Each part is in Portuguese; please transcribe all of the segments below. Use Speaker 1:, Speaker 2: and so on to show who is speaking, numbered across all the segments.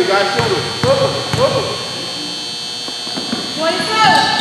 Speaker 1: lugar
Speaker 2: chorou. Opa, opa.
Speaker 1: Colisão!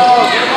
Speaker 2: Go.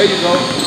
Speaker 1: There
Speaker 2: you go.